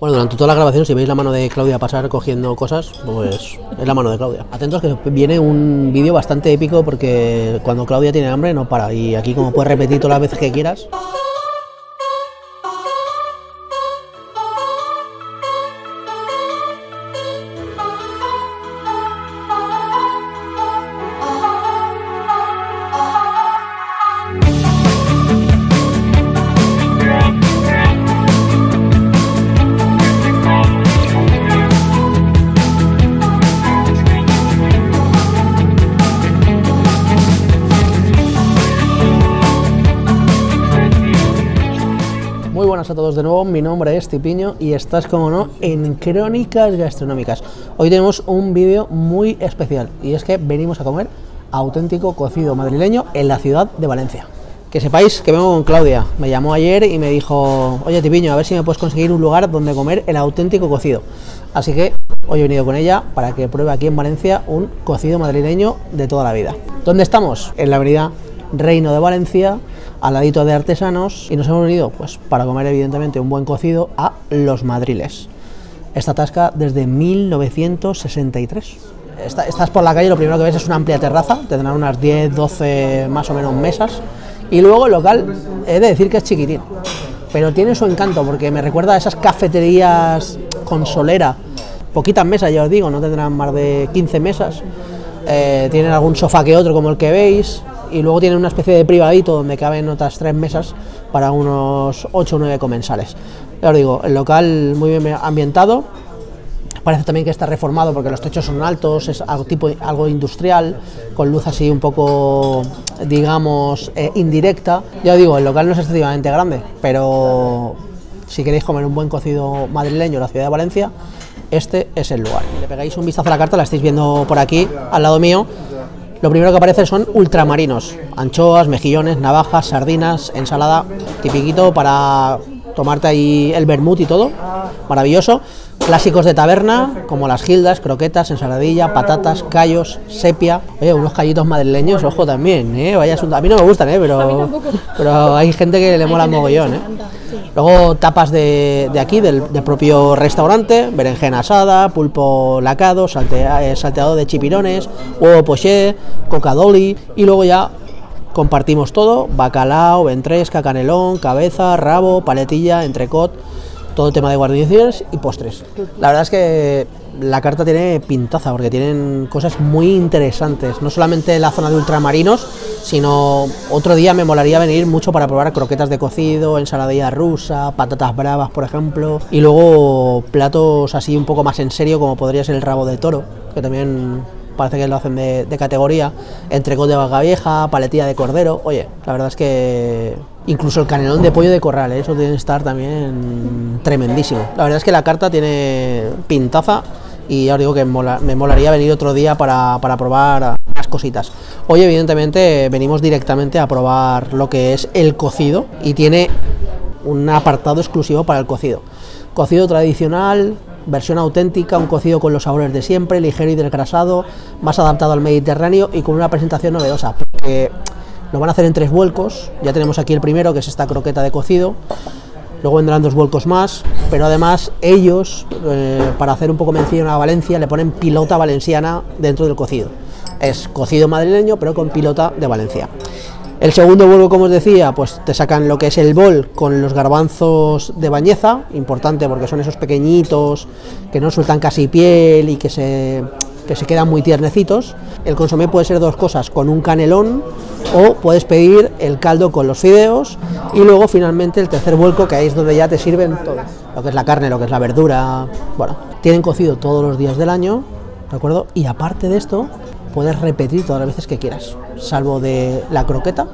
Bueno, durante toda la grabación, si veis la mano de Claudia pasar cogiendo cosas, pues es la mano de Claudia. Atentos que viene un vídeo bastante épico porque cuando Claudia tiene hambre no para. Y aquí como puedes repetir todas las veces que quieras. Buenas a todos de nuevo, mi nombre es Tipiño y estás como no en Crónicas Gastronómicas. Hoy tenemos un vídeo muy especial y es que venimos a comer auténtico cocido madrileño en la ciudad de Valencia. Que sepáis que vengo con Claudia, me llamó ayer y me dijo, oye Tipiño, a ver si me puedes conseguir un lugar donde comer el auténtico cocido. Así que hoy he venido con ella para que pruebe aquí en Valencia un cocido madrileño de toda la vida. ¿Dónde estamos? En la avenida Reino de Valencia, al ladito de Artesanos, y nos hemos venido pues para comer evidentemente un buen cocido a Los Madriles. Esta tasca desde 1963. Esta- estás por la calle, lo primero que ves es una amplia terraza, tendrán unas 10, 12 más o menos mesas, y luego el local, he de decir que es chiquitín, pero tiene su encanto porque me recuerda a esas cafeterías con solera, poquitas mesas, ya os digo, no tendrán más de 15 mesas, eh, tienen algún sofá que otro como el que veis y luego tienen una especie de privadito donde caben otras tres mesas para unos 8 o 9 comensales. Ya os digo, el local muy bien ambientado, parece también que está reformado porque los techos son altos, es algo tipo algo industrial, con luz así un poco, digamos, eh, indirecta. Ya os digo, el local no es excesivamente grande, pero si queréis comer un buen cocido madrileño en la ciudad de Valencia, este es el lugar. Le pegáis un vistazo a la carta, la estáis viendo por aquí, al lado mío. Lo primero que aparece son ultramarinos, anchoas, mejillones, navajas, sardinas, ensalada, tipiquito para tomarte ahí el vermut y todo, maravilloso. Clásicos de taberna, como las gildas, croquetas, ensaladilla, patatas, callos, sepia. Oye, unos callitos madrileños, ojo también, ¿eh? Vaya asunto. A mí no me gustan, ¿eh? Pero, pero hay gente que le mola mogollón, ¿eh? Luego tapas de, de aquí, del, propio restaurante, berenjena asada, pulpo lacado, eh, salteado de chipirones, huevo poché, cocadoli y luego ya compartimos todo, bacalao, ventresca, canelón, cabeza, rabo, paletilla, entrecot, todo tema de guarniciones y postres. La verdad es que la carta tiene pintaza porque tienen cosas muy interesantes, no solamente la zona de ultramarinos, sino otro día me molaría venir mucho para probar croquetas de cocido, ensaladilla rusa, patatas bravas, por ejemplo, y luego platos así un poco más en serio como podría ser el rabo de toro, que también parece que lo hacen de, categoría, entrecot de vaca vieja, paletilla de cordero, oye, la verdad es que incluso el canelón de pollo de corral, ¿eh? eso tiene que estar también tremendísimo. La verdad es que la carta tiene pintaza y ya os digo que me molaría venir otro día para, para probar más cositas. Hoy evidentemente venimos directamente a probar lo que es el cocido y tiene un apartado exclusivo para el cocido. Cocido tradicional, versión auténtica, un cocido con los sabores de siempre, ligero y desgrasado, más adaptado al Mediterráneo y con una presentación novedosa. Porque lo van a hacer en tres vuelcos, ya tenemos aquí el primero, que es esta croqueta de cocido, luego vendrán dos vuelcos más, pero además ellos, eh, para hacer un poco mención a Valencia, le ponen pilota valenciana dentro del cocido. Es cocido madrileño, pero con pilota de Valencia. El segundo vuelvo, como os decía, pues te sacan lo que es el bol con los garbanzos de bañeza, importante porque son esos pequeñitos que no sueltan casi piel y que se, que se quedan muy tiernecitos. El consomé puede ser dos cosas, con un canelón o puedes pedir el caldo con los fideos y luego finalmente el tercer vuelco que ahí es donde ya te sirven todo, lo que es la carne, lo que es la verdura, bueno, tienen cocido todos los días del año, ¿de acuerdo? Y aparte de esto, puedes repetir todas las veces que quieras, salvo de la croqueta,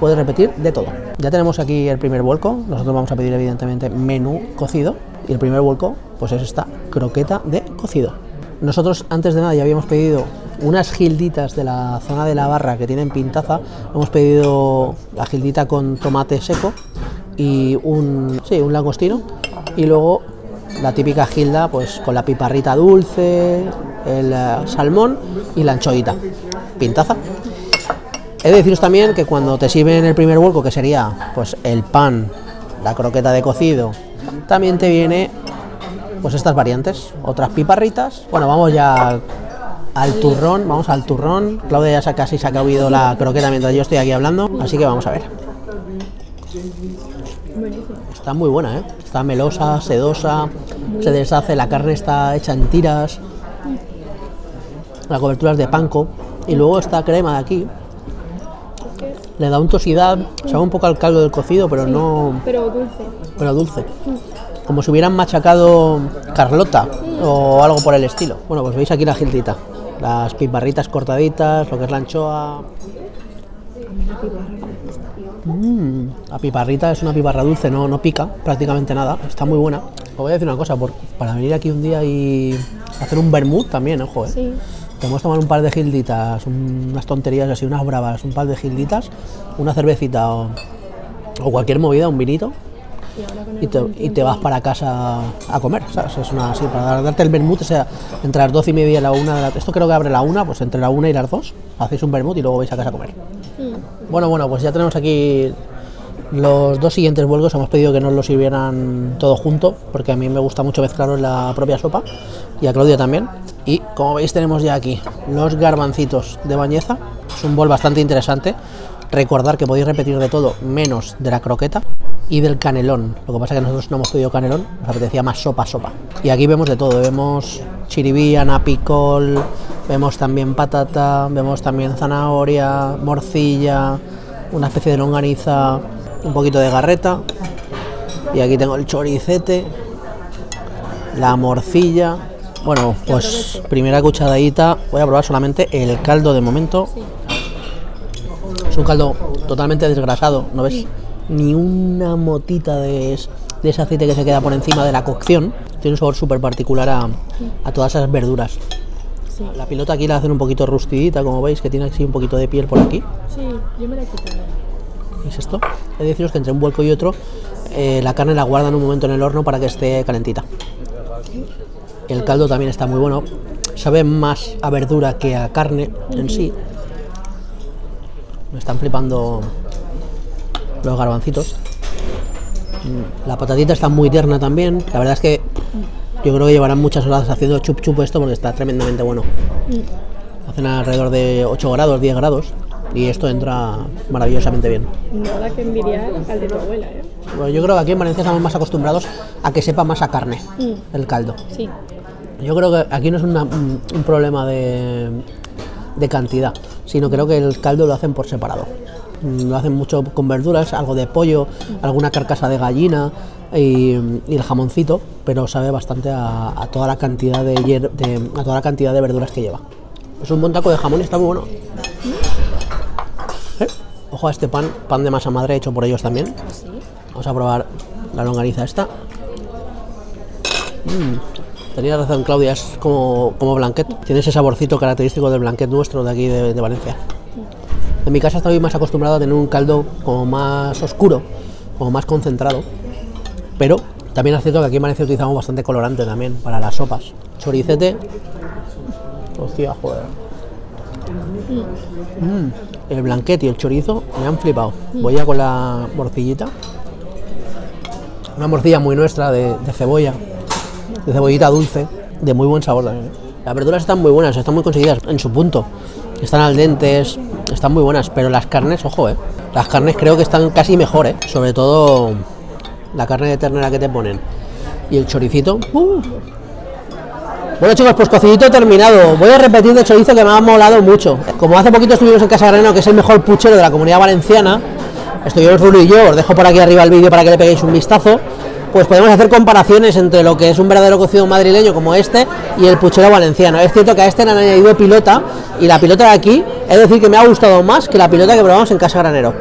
puedes repetir de todo. Ya tenemos aquí el primer vuelco, nosotros vamos a pedir evidentemente menú cocido y el primer vuelco pues es esta croqueta de cocido. Nosotros antes de nada ya habíamos pedido unas gilditas de la zona de la barra que tienen pintaza, hemos pedido la gildita con tomate seco y un, sí, un langostino y luego la típica gilda pues con la piparrita dulce, el eh, salmón y la anchoita. Pintaza. He de deciros también que cuando te sirven el primer vuelco, que sería pues el pan, la croqueta de cocido, también te viene pues estas variantes, otras piparritas. Bueno, vamos ya al turrón, vamos al turrón. Claudia ya casi se ha cabido la croqueta mientras yo estoy aquí hablando, así que vamos a ver. Está muy buena, ¿eh? Está melosa, sedosa, se deshace, la carne está hecha en tiras, la cobertura es de panco y luego esta crema de aquí le da untosidad, sabe un poco al caldo del cocido, pero no... Pero dulce. Pero dulce. Como si hubieran machacado Carlota o algo por el estilo. Bueno, pues veis aquí la gildita. Las piparritas cortaditas, lo que es la anchoa. Mm, la piparrita es una piparra dulce, no, no pica prácticamente nada. Está muy buena. Os voy a decir una cosa, por, para venir aquí un día y hacer un vermut también, ojo, ¿eh? Sí. Podemos tomar un par de gilditas, un- unas tonterías así, unas bravas, un par de gilditas, una cervecita o, o cualquier movida, un vinito, Y ahora con el y te, y te vas para casa a comer, ¿sabes? Es una así, para darte el vermut, o sea, entre las 12 y media y la una, de la- esto creo que abre la una, pues entre la una y las dos, hacéis un vermut y luego vais a casa a comer. Mm. Bueno, bueno, pues ya tenemos aquí los dos siguientes vuelcos. Hemos pedido que nos los sirvieran todo junto, porque a mí me gusta mucho mezclarlo en la propia sopa y a Claudia también. Y como veis, tenemos ya aquí los garbancitos de bañeza. Es un bol bastante interesante. Recordar que podéis repetir de todo menos de la croqueta y del canelón. Lo que pasa es que nosotros no hemos pedido canelón, nos apetecía más sopa, sopa. Y aquí vemos de todo, vemos chiribí, anapicol, vemos también patata, vemos también zanahoria, morcilla, una especie de longaniza, un poquito de garreta. Y aquí tengo el choricete, la morcilla. Bueno, pues primera cucharadita. Voy a probar solamente el caldo de momento. Es un caldo totalmente desgrasado, ¿no ves? Ni una motita de, es- de ese aceite que se queda por encima de la cocción. Tiene un sabor súper particular a, a todas esas verduras. Sí. La pilota aquí la hacen un poquito rustidita, como veis, que tiene así un poquito de piel por aquí. Sí, yo me la he quitado. ¿Veis esto? He de deciros que entre un vuelco y otro, eh, la carne la guardan un momento en el horno para que esté calentita. El caldo también está muy bueno. Sabe más a verdura que a carne en sí. Me están flipando los garbancitos. La patatita está muy tierna también. La verdad es que yo creo que llevarán muchas horas haciendo chup chup esto porque está tremendamente bueno. Hacen alrededor de 8 grados, 10 grados. Y esto entra maravillosamente bien. Nada que envidiar al de tu abuela, ¿eh? Bueno, yo creo que aquí en Valencia estamos más acostumbrados a que sepa más a carne Mm. el caldo. Sí. Yo creo que aquí no es una- un problema de, de cantidad, sino creo que el caldo lo hacen por separado. Mm, Lo hacen mucho con verduras, algo de pollo, alguna carcasa de gallina y, el jamoncito, pero sabe bastante a, toda la cantidad de, hier- a toda la cantidad de verduras que lleva. Es un buen taco de jamón y está muy bueno. ¿Eh? Ojo a este pan, pan de masa madre hecho por ellos también. Vamos a probar la longaniza esta. Mm, Tenía razón Claudia, es como, como blanquet. Tiene ese saborcito característico del blanquet nuestro de aquí de Valencia. En mi casa estoy más acostumbrado a tener un caldo como más oscuro, como más concentrado. Pero también es cierto que aquí en Valencia utilizamos bastante colorante también para las sopas. Choricete. Hostia, joder. Mm, el blanquet y el chorizo me han flipado. Voy ya con la morcillita. Una morcilla muy nuestra de, de cebolla, de cebollita dulce, de muy buen sabor también. ¿eh? Las verduras están muy buenas, están muy conseguidas en su punto. Están al dentes, están muy buenas, pero las carnes, ojo, eh. Las carnes creo que están casi mejor, eh. Sobre todo la carne de ternera que te ponen. Y el choricito. Bueno chicos, pues cocidito terminado. Voy a repetir de chorizo que me ha molado mucho. Como hace poquito estuvimos en Casa Granero, que es el mejor puchero de la comunidad valenciana, estuvimos Rulo y yo, os dejo por aquí arriba el vídeo para que le peguéis un vistazo, pues podemos hacer comparaciones entre lo que es un verdadero cocido madrileño como este y el puchero valenciano. Es cierto que a este le han añadido pilota y la pilota de aquí, es decir, que me ha gustado más que la pilota que probamos en Casa Granero.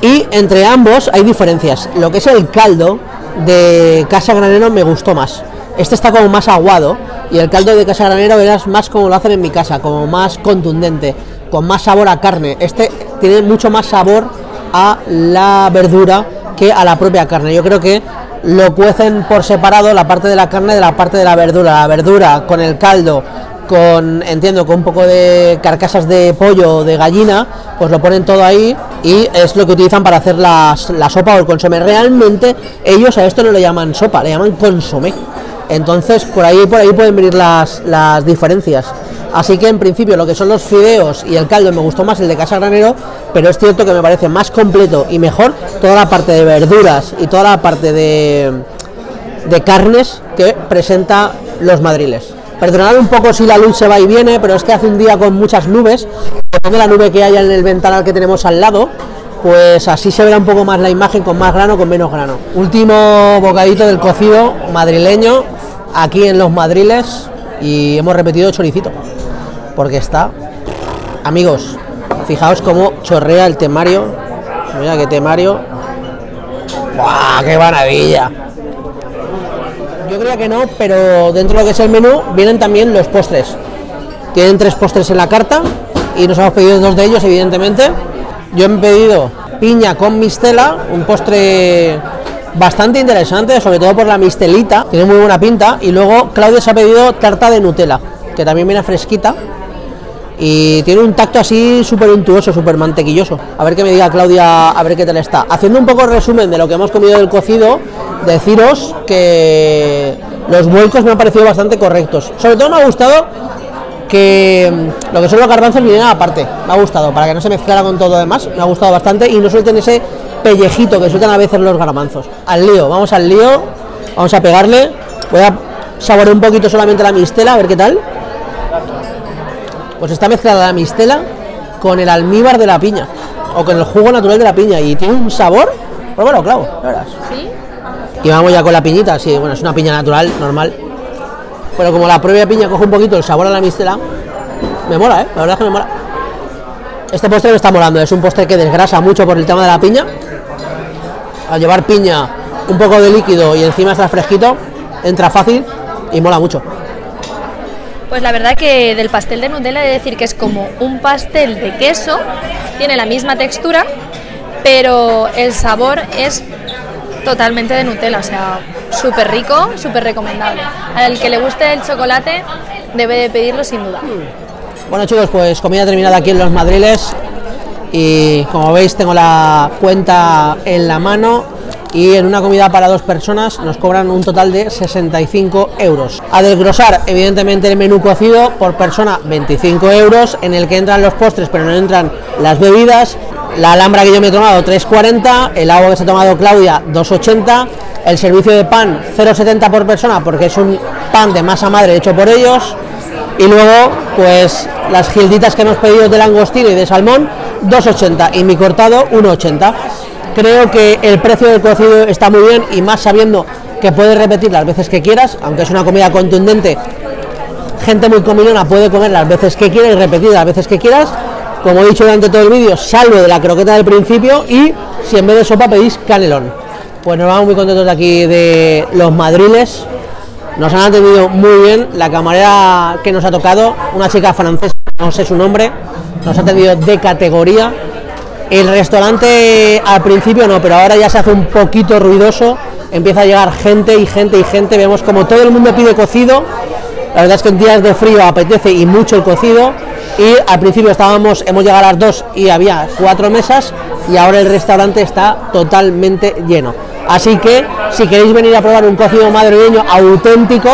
Y entre ambos hay diferencias. Lo que es el caldo de Casa Granero me gustó más. Este está como más aguado y el caldo de Casa Granero verás más como lo hacen en mi casa, como más contundente, con más sabor a carne. Este tiene mucho más sabor a la verdura que a la propia carne. Yo creo que lo cuecen por separado la parte de la carne de la parte de la verdura. La verdura con el caldo con, entiendo, con un poco de carcasas de pollo o de gallina, pues lo ponen todo ahí y es lo que utilizan para hacer la sopa o el consomé. Realmente ellos a esto no le llaman sopa, le llaman consomé. Entonces, por ahí, por ahí pueden venir las, las diferencias. Así que en principio lo que son los fideos y el caldo me gustó más el de Casa Granero, pero es cierto que me parece más completo y mejor toda la parte de verduras y toda la parte de, de carnes que presenta los madriles. Perdonad un poco si la luz se va y viene, pero es que hace un día con muchas nubes, de la nube que haya en el ventanal que tenemos al lado, pues así se verá un poco más la imagen con más grano, con menos grano. Último bocadito del cocido madrileño aquí en los madriles y hemos repetido choricito porque está amigos fijaos cómo chorrea el temario. Mira qué temario. ¡Buah, qué maravilla. Yo creía que no pero dentro de lo que es el menú vienen también los postres. Tienen tres postres en la carta y nos hemos pedido dos de ellos evidentemente. Yo he pedido piña con mistela un postre bastante interesante, sobre todo por la mistelita, tiene muy buena pinta. Y luego Claudia se ha pedido tarta de Nutella, que también viene fresquita. Y tiene un tacto así súper untuoso, súper mantequilloso. A ver qué me diga Claudia, a ver qué tal está. Haciendo un poco resumen de lo que hemos comido del cocido, deciros que los vuelcos me han parecido bastante correctos. Sobre todo me ha gustado que mm, lo que son los garbanzos vienen aparte. Me ha gustado, para que no se mezclara con todo lo demás. Me ha gustado bastante y no suelten ese pellejito que sueltan a veces los garbanzos. Al lío, vamos al lío, vamos a pegarle. Voy a saborear un poquito solamente la mistela, a ver qué tal. Pues está mezclada la mistela con el almíbar de la piña, o con el jugo natural de la piña, y tiene un sabor. Pues bueno, claro, verás. ¿Sí? Y vamos ya con la piñita, sí, bueno, es una piña natural, normal. Pero como la propia piña coge un poquito el sabor a la mistela, me mola, ¿eh? La verdad es que me mola. Este postre me está molando, es un postre que desgrasa mucho por el tema de la piña, al llevar piña, un poco de líquido y encima está fresquito, entra fácil y mola mucho. Pues la verdad que del pastel de Nutella he de decir que es como un pastel de queso, tiene la misma textura, pero el sabor es totalmente de Nutella, o sea, súper rico, súper recomendable. Al que le guste el chocolate debe de pedirlo sin duda. Bueno chicos, pues comida terminada aquí en Los Madriles y como veis tengo la cuenta en la mano y en una comida para dos personas nos cobran un total de 65 euros. A desglosar, evidentemente el menú cocido por persona 25 euros, en el que entran los postres pero no entran las bebidas, la alhambra que yo me he tomado 3,40, el agua que se ha tomado Claudia 2,80, el servicio de pan 0,70 por persona porque es un pan de masa madre hecho por ellos, y luego pues las gilditas que hemos pedido de langostino y de salmón 2,80 y mi cortado 1,80 creo que el precio del cocido está muy bien y más sabiendo que puedes repetir las veces que quieras aunque es una comida contundente gente muy comilona puede comer las veces que quiera y repetir las veces que quieras como he dicho durante todo el vídeo salvo de la croqueta del principio y si en vez de sopa pedís canelón pues nos vamos muy contentos de aquí de los madriles nos han atendido muy bien. La camarera que nos ha tocado, una chica francesa, no sé su nombre, nos ha atendido de categoría. El restaurante al principio no, pero ahora ya se hace un poquito ruidoso. Empieza a llegar gente y gente y gente. Vemos como todo el mundo pide cocido. La verdad es que en días de frío apetece y mucho el cocido. Y al principio estábamos, hemos llegado a las dos y había cuatro mesas y ahora el restaurante está totalmente lleno. Así que si queréis venir a probar un cocido madrileño auténtico,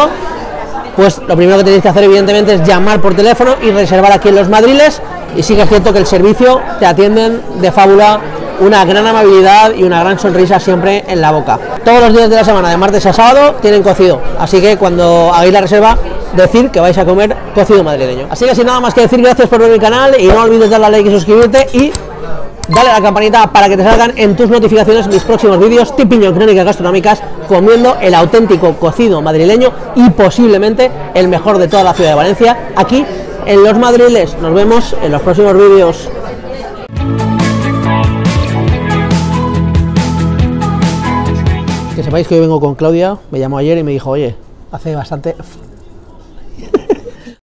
pues lo primero que tenéis que hacer evidentemente es llamar por teléfono y reservar aquí en los Madriles. Y sí que es cierto que el servicio te atienden de fábula, una gran amabilidad y una gran sonrisa siempre en la boca. Todos los días de la semana, de martes a sábado, tienen cocido. Así que cuando hagáis la reserva, decir que vais a comer cocido madrileño. Así que sin nada más que decir, gracias por ver mi canal y no olvides darle a like y suscribirte y dale a la campanita para que te salgan en tus notificaciones mis próximos vídeos, tipiño crónicas gastronómicas, comiendo el auténtico cocido madrileño y posiblemente el mejor de toda la ciudad de Valencia, aquí en Los Madriles. Nos vemos en los próximos vídeos. Que sepáis que hoy vengo con Claudia, me llamó ayer y me dijo, oye, hace bastante